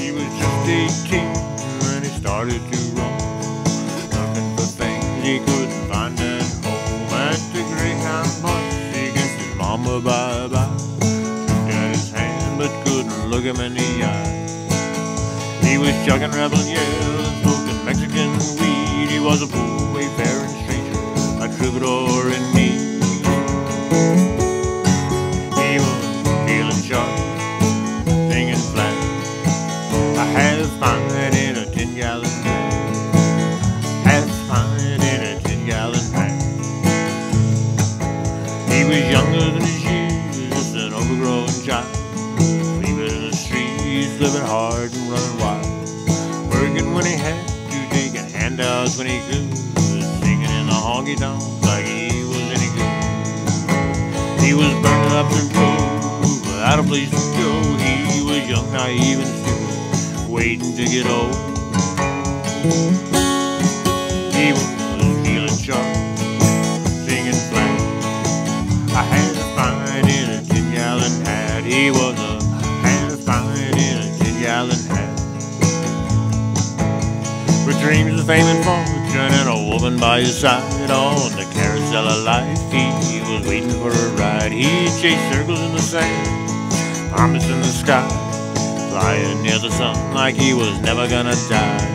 He was just 18 when he started to roam, looking for things he couldn't find at home. At the Greyhound bus, he kissed his mama bye-bye. Shook at his hand, but couldn't look him in the eye. He was chugging rebel yell smoking Mexican weed. He was a poor wayfaring was younger than his years, just an overgrown child. Sleeping in the streets, living hard and running wild. Working when he had to, taking handouts when he could. Singing in the honky tonks like he was any good. He was burning up the road without a place to go. He was young, naive, and stupid, waiting to get old. He was Had a pint in a ten gallon hat. He was a half pint in a ten gallon hat. With dreams of fame and fortune and a woman by his side on the carousel of life, he was waiting for a ride. He chased circles in the sand, promise in the sky, flying near the sun like he was never gonna die.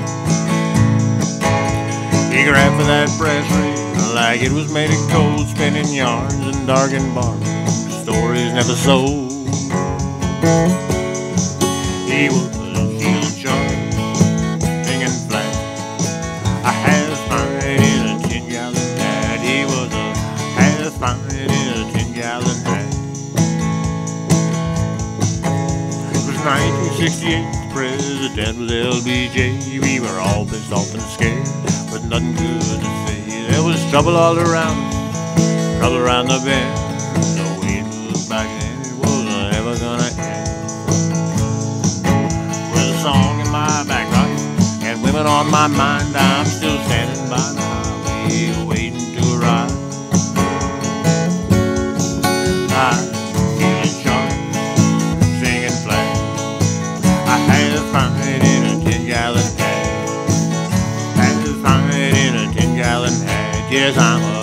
He grabbed for that brass ring like it was made of gold, spinning yarns and darkened barns, stories never sold. He was feeling sharp, singing flat. A half pint in a ten gallon hat. He was a half pint in a ten gallon hat. It was 1968. The president was LBJ. We were all pissed off and scared, but nothing good trouble all around trouble around the bend. No way to look back then. It wasn't ever gonna end. With a song in my back pocket and women on my mind, I'm still standing by the highway waiting to arrive. I'm feeling sharp, singing flat. I had a pint gallon hat.